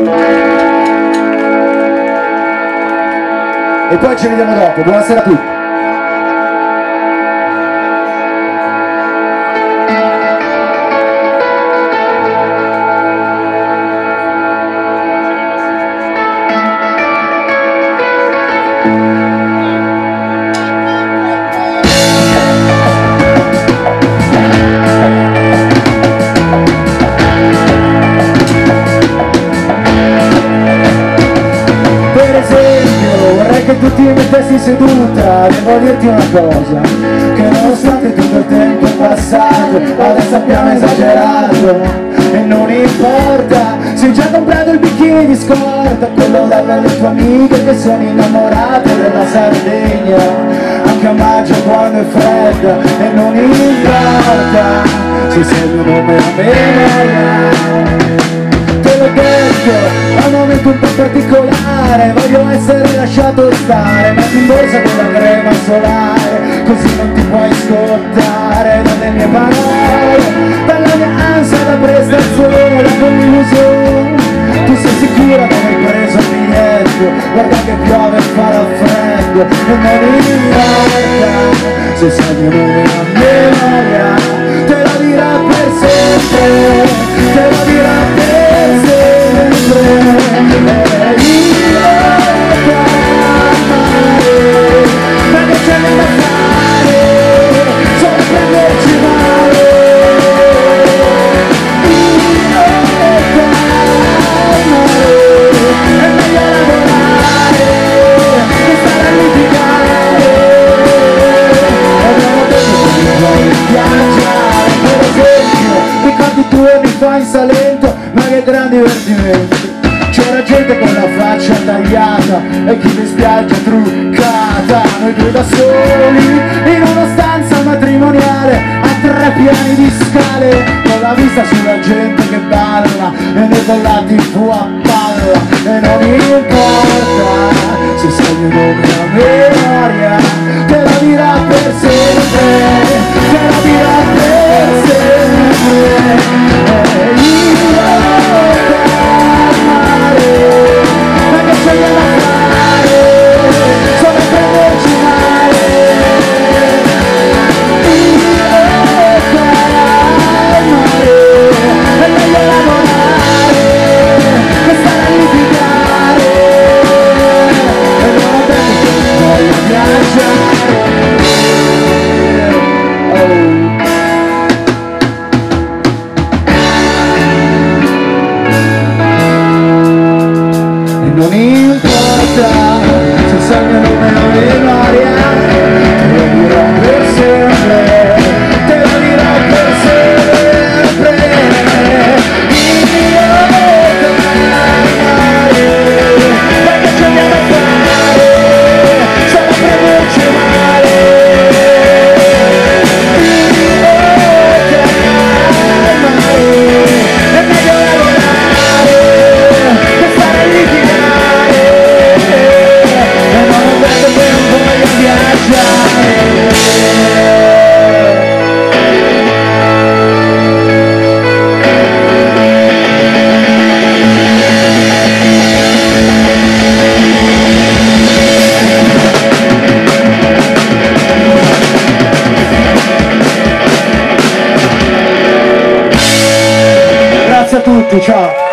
E poi ci vediamo dopo. Buonasera a tutti. Che tu ti mettessi seduta Devo dirti una cosa Che nonostante tutto il tempo passato Adesso abbiamo esagerato E non importa Se già comprato il bicchiere di scorta Quello dalle tue amiche che sono innamorate della Sardegna anche a maggio quando è fredda e non importa se sei un nome a memoria detto, è un momento un po' particolare Voglio essere lasciato stare Metti in con la crema solare Così non ti puoi scottare dalle mie parole Dalla mia ansia da prestazione, da confusione Tu sei sicura di aver preso il biglietto Guarda che piove e farà freddo non importa se sai mio nome a memoria Fai in Salento Ma che gran divertimento C'era gente con la faccia tagliata E chi in spiaggia truccata. Noi due da soli In una stanza matrimoniale A tre piani di scale Con la vista sulla gente che balla E noi con la tv a palla E non importa Se il mio importa se il sangue non è un'aria, io dirò per sempre. Grazie a tutti, ciao!